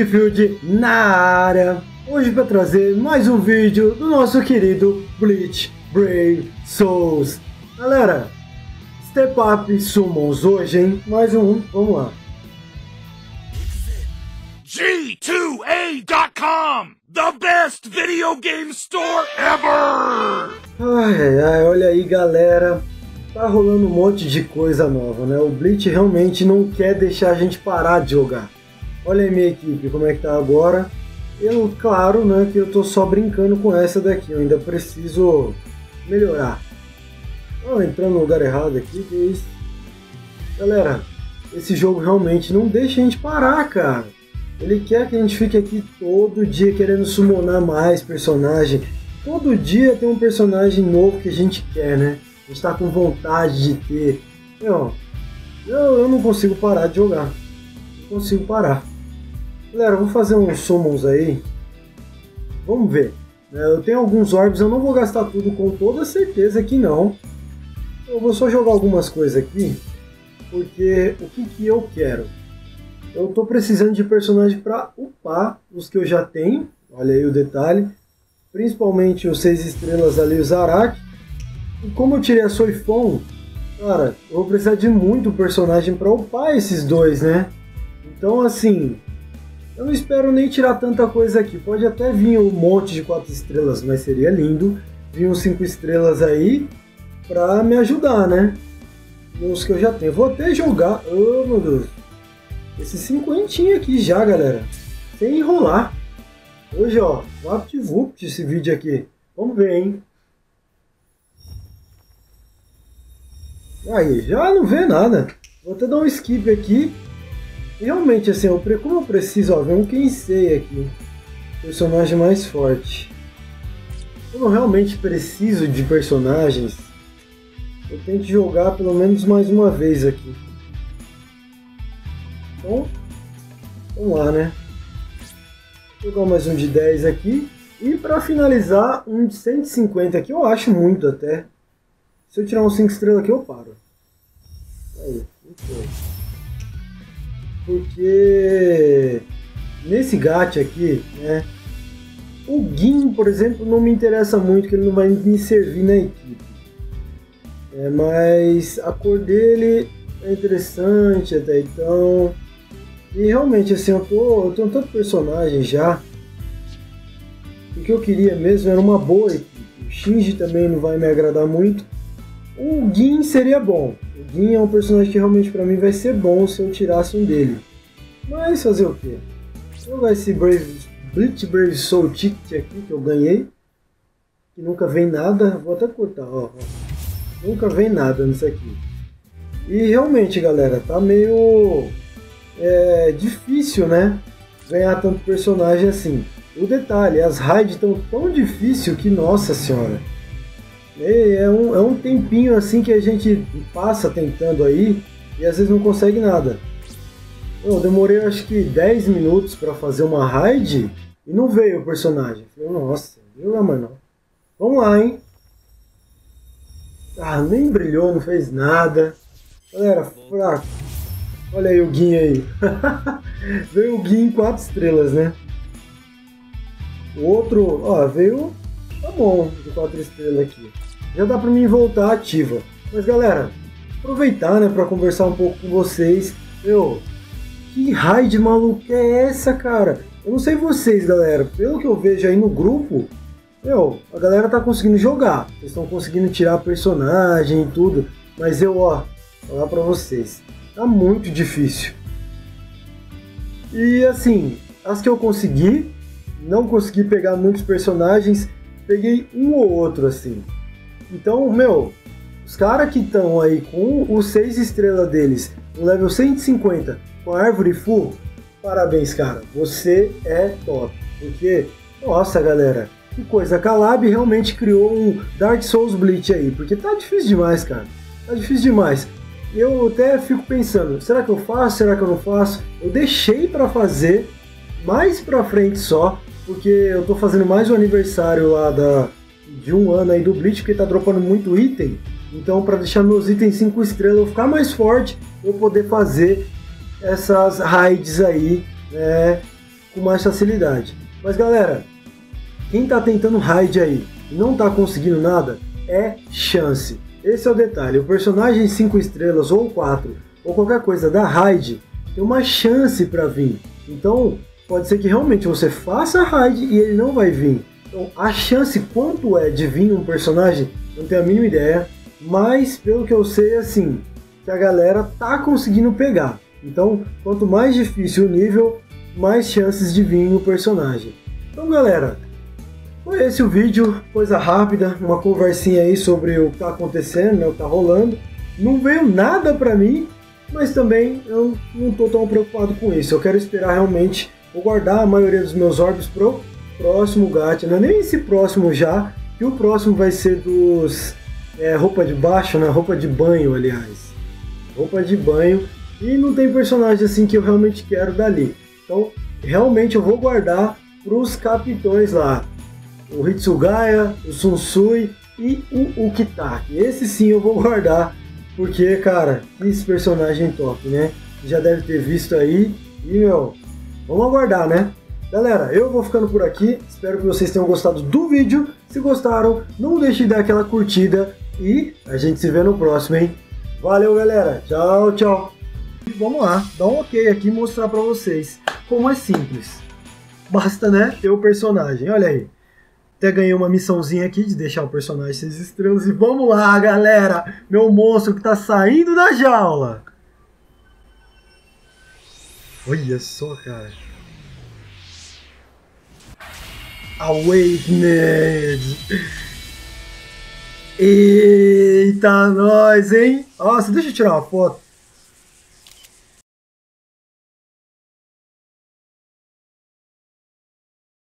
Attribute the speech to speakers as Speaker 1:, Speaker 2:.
Speaker 1: Bigfield na área. Hoje para trazer mais um vídeo do nosso querido Bleach Brave Souls. Galera, Step Up Summons hoje, hein? Mais um, vamos lá.
Speaker 2: G2A.com, the best video game store ever!
Speaker 1: Ai, ai, olha aí, galera. Tá rolando um monte de coisa nova, né? O Bleach realmente não quer deixar a gente parar de jogar. Olha aí minha equipe, como é que tá agora. Eu, claro, né, que eu tô só brincando com essa daqui. Eu ainda preciso melhorar. Oh, entrando no lugar errado aqui, que isso? Galera, esse jogo realmente não deixa a gente parar, cara. Ele quer que a gente fique aqui todo dia querendo summonar mais personagem. Todo dia tem um personagem novo que a gente quer, né? A gente tá com vontade de ter. Eu, eu não consigo parar de jogar. Não consigo parar. Galera, vou fazer uns summons aí. Vamos ver. É, eu tenho alguns orbs, eu não vou gastar tudo com toda certeza que não. Eu vou só jogar algumas coisas aqui. Porque o que, que eu quero? Eu tô precisando de personagem para upar os que eu já tenho. Olha aí o detalhe. Principalmente os 6 estrelas ali, o Zarak. E como eu tirei a Soifon, cara, eu vou precisar de muito personagem para upar esses dois, né? Então assim, eu não espero nem tirar tanta coisa aqui. Pode até vir um monte de 4 estrelas, mas seria lindo. Vir uns 5 estrelas aí pra me ajudar, né? Nos que eu já tenho. Vou até jogar. Oh meu Deus. Esse cinquentinho aqui já, galera. Sem enrolar. Hoje, ó, VaptVupt esse vídeo aqui. Vamos ver, hein? Aí, já não vê nada. Vou até dar um skip aqui. Realmente, assim, eu, como eu preciso, ó, ver um Kensei aqui. Personagem mais forte. Como eu realmente preciso de personagens, eu tenho que jogar pelo menos mais uma vez aqui. Então, vamos lá, né? Vou jogar mais um de 10 aqui. E para finalizar, um de 150 aqui, eu acho muito até. Se eu tirar um 5 estrelas aqui, eu paro. Aí, muito bom porque nesse GAT aqui, né, o Gin, por exemplo, não me interessa muito, que ele não vai me servir na equipe. É, mas a cor dele é interessante até então. E realmente, assim, eu, tô, eu tenho tanto personagem já. O que eu queria mesmo era uma boa equipe. O Shinji também não vai me agradar muito. O Gin seria bom. O Gin é um personagem que realmente para mim vai ser bom se eu tirasse um dele. Mas fazer o quê? Jogar esse Brave, Bleach Brave Soul Ticket aqui que eu ganhei. Que nunca vem nada. Vou até cortar, ó, ó. Nunca vem nada nisso aqui. E realmente, galera, tá meio é, difícil, né? Ganhar tanto personagem assim. O detalhe, as raids estão tão difícil que, nossa senhora. É, é, um, é um tempinho assim que a gente passa tentando aí e às vezes não consegue nada. Eu demorei acho que 10 minutos para fazer uma raid e não veio o personagem. Falei, nossa, viu, mano? Vamos lá, hein? Ah, nem brilhou, não fez nada. Galera, fraco. Olha aí o Guin aí. veio o Guin em 4 estrelas, né? O outro, ó, veio. Tá bom, de 4 estrelas aqui. Já dá pra mim voltar ativa. Mas galera, aproveitar, né, pra conversar um pouco com vocês. Eu, que raid maluca é essa, cara? Eu não sei vocês, galera. Pelo que eu vejo aí no grupo, meu, a galera tá conseguindo jogar. Eles estão conseguindo tirar personagem e tudo. Mas eu, ó, falar pra vocês. Tá muito difícil. E assim, as que eu consegui, não consegui pegar muitos personagens, peguei um ou outro assim. Então, meu, os caras que estão aí com os 6 estrelas deles, no level 150, com a árvore full, parabéns, cara. Você é top. Porque, nossa, galera, que coisa. A Calab realmente criou um Dark Souls Bleach aí. Porque tá difícil demais, cara. Tá difícil demais. Eu até fico pensando, será que eu faço? Será que eu não faço? Eu deixei para fazer mais pra frente só, porque eu tô fazendo mais um aniversário lá da, de um ano aí do Bleach, porque tá dropando muito item. Então, para deixar meus itens 5 estrelas eu ficar mais forte, eu poder fazer essas raids aí, né? com mais facilidade. Mas galera, quem está tentando raid aí e não está conseguindo nada, é chance. Esse é o detalhe. O personagem 5 estrelas ou 4 ou qualquer coisa da raid tem uma chance para vir. Então, pode ser que realmente você faça a raid e ele não vai vir. Então, a chance quanto é de vir um personagem, não tenho a mínima ideia, mas pelo que eu sei, assim, que a galera tá conseguindo pegar. Então, quanto mais difícil o nível, mais chances de vir o personagem. Então, galera, foi esse o vídeo, coisa rápida, uma conversinha aí sobre o que tá acontecendo, né, o que tá rolando. Não veio nada pra mim, mas também eu não tô tão preocupado com isso. Eu quero esperar realmente, vou guardar a maioria dos meus orbes pro próximo GAT, não é nem esse próximo já, que o próximo vai ser dos é, roupa de baixo, né, roupa de banho, aliás. Roupa de banho, e não tem personagem assim que eu realmente quero dali. Então, realmente eu vou guardar pros capitões lá o Hitsugaya, o Sunsui e o Ukitake. Esse sim eu vou guardar, porque, cara, esse personagem top, né? Já deve ter visto aí. E, meu, vamos aguardar, né? Galera, eu vou ficando por aqui. Espero que vocês tenham gostado do vídeo. Se gostaram, não deixe de dar aquela curtida. E a gente se vê no próximo, hein? Valeu, galera. Tchau, tchau. Vamos lá, dar um ok aqui e mostrar pra vocês como é simples. Basta, né, ter o personagem. Olha aí. Até ganhei uma missãozinha aqui de deixar o personagem 6 estrelas. E vamos lá, galera! Meu monstro que tá saindo da jaula! Olha só, cara. Awakened! Eita, nós, hein? Nossa, deixa eu tirar uma foto.